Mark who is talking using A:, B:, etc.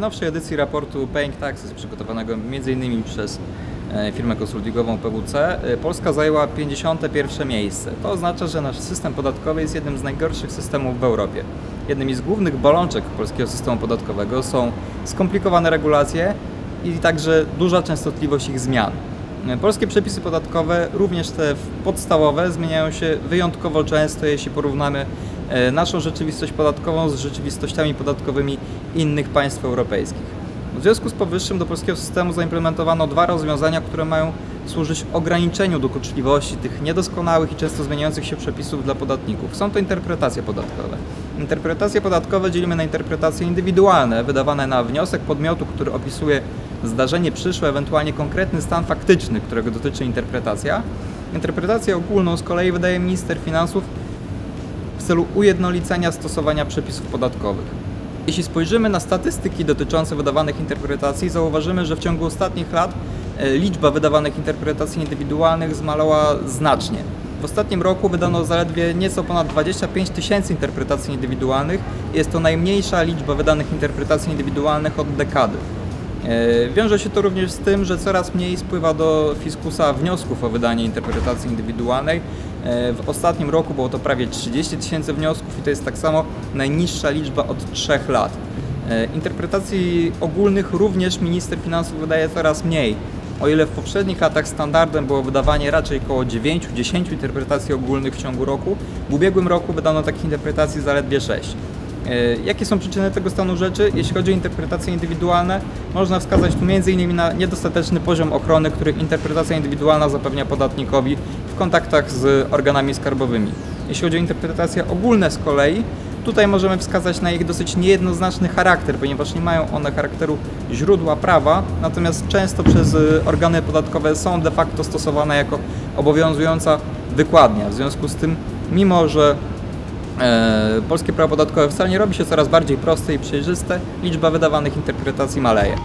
A: najnowszej edycji raportu Paying Taxes, przygotowanego m.in. przez e, firmę konsultingową PWC, e, Polska zajęła 51 miejsce. To oznacza, że nasz system podatkowy jest jednym z najgorszych systemów w Europie. Jednymi z głównych bolączek polskiego systemu podatkowego są skomplikowane regulacje i także duża częstotliwość ich zmian. E, Polskie przepisy podatkowe, również te podstawowe, zmieniają się wyjątkowo często, jeśli porównamy naszą rzeczywistość podatkową z rzeczywistościami podatkowymi innych państw europejskich. W związku z powyższym do polskiego systemu zaimplementowano dwa rozwiązania, które mają służyć ograniczeniu dokuczliwości tych niedoskonałych i często zmieniających się przepisów dla podatników. Są to interpretacje podatkowe. Interpretacje podatkowe dzielimy na interpretacje indywidualne, wydawane na wniosek podmiotu, który opisuje zdarzenie przyszłe, ewentualnie konkretny stan faktyczny, którego dotyczy interpretacja. Interpretację ogólną z kolei wydaje minister finansów w celu ujednolicenia stosowania przepisów podatkowych. Jeśli spojrzymy na statystyki dotyczące wydawanych interpretacji, zauważymy, że w ciągu ostatnich lat e, liczba wydawanych interpretacji indywidualnych zmalała znacznie. W ostatnim roku wydano zaledwie nieco ponad 25 tysięcy interpretacji indywidualnych. Jest to najmniejsza liczba wydanych interpretacji indywidualnych od dekady. E, Wiąże się to również z tym, że coraz mniej spływa do fiskusa wniosków o wydanie interpretacji indywidualnej. E, W ostatnim roku było to prawie 30 tysięcy wniosków i to jest tak samo najniższa liczba od 3 lat. E, Interpretacji ogólnych również minister finansów wydaje coraz mniej. O ile w poprzednich latach standardem było wydawanie raczej około 9-10 interpretacji ogólnych w ciągu roku, w ubiegłym roku wydano takich interpretacji zaledwie 6. E, Jakie są przyczyny tego stanu rzeczy? Jeśli chodzi o interpretacje indywidualne, można wskazać tu m.in. na niedostateczny poziom ochrony, który interpretacja indywidualna zapewnia podatnikowi w kontaktach z organami skarbowymi. Jeśli chodzi o interpretacje ogólne z kolei, tutaj możemy wskazać na ich dosyć niejednoznaczny charakter, ponieważ nie mają one charakteru źródła prawa, natomiast często przez y, organy podatkowe są de facto stosowane jako obowiązująca wykładnia. W związku z tym, mimo że E, polskie prawo podatkowe wcale nie robi się coraz bardziej proste i przejrzyste, liczba wydawanych interpretacji maleje.